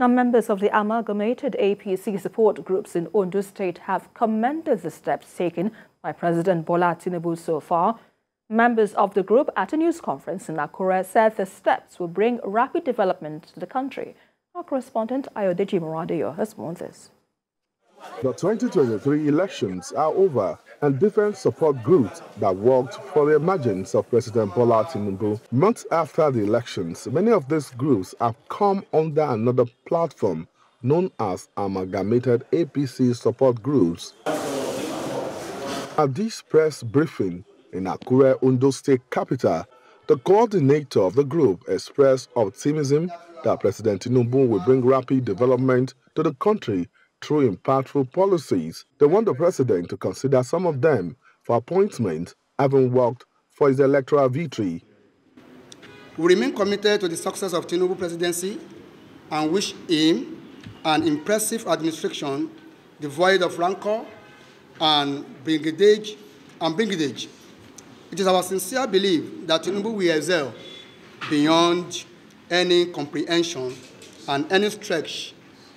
Now, members of the amalgamated APC support groups in Ondo State have commended the steps taken by President Bola Tinubu so far. Members of the group at a news conference in Akure said the steps will bring rapid development to the country. Our correspondent Ayodeji Moradeyo has more this. The 2023 elections are over and different support groups that worked for the emergence of President Bola Tinubu. Months after the elections, many of these groups have come under another platform known as Amalgamated APC Support Groups. At this press briefing in Akure, Ondo State capital, the coordinator of the group expressed optimism that President Tinubu will bring rapid development to the country through impactful policies. They want the president to consider some of them for appointment, having worked for his electoral victory. We remain committed to the success of Tinubu presidency and wish him an impressive administration devoid of rancor and brigandage and brigandage. It is our sincere belief that Tinubu will excel beyond any comprehension and any stretch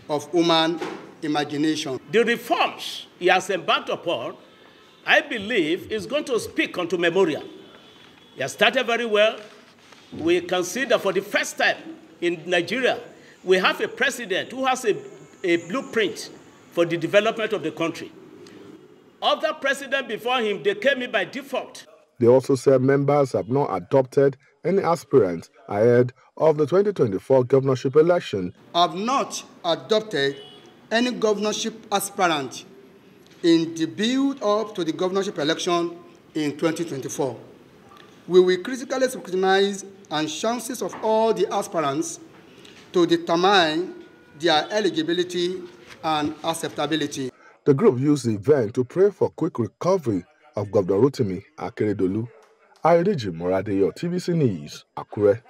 of human imagination. The reforms he has embarked upon, I believe, is going to speak unto memorial. He has started very well. We consider for the first time in Nigeria, we have a president who has a, a blueprint for the development of the country. Other presidents before him, they came in by default. They also said members have not adopted any aspirants ahead of the 2024 governorship election. Have not adopted any governorship aspirant in the build up to the governorship election in 2024. We will critically scrutinize and chances of all the aspirants to determine their eligibility and acceptability. The group used the event to pray for quick recovery of Governor Rotimi Akeredolu. Ayodeji Moradeyo, TVC News, Akure.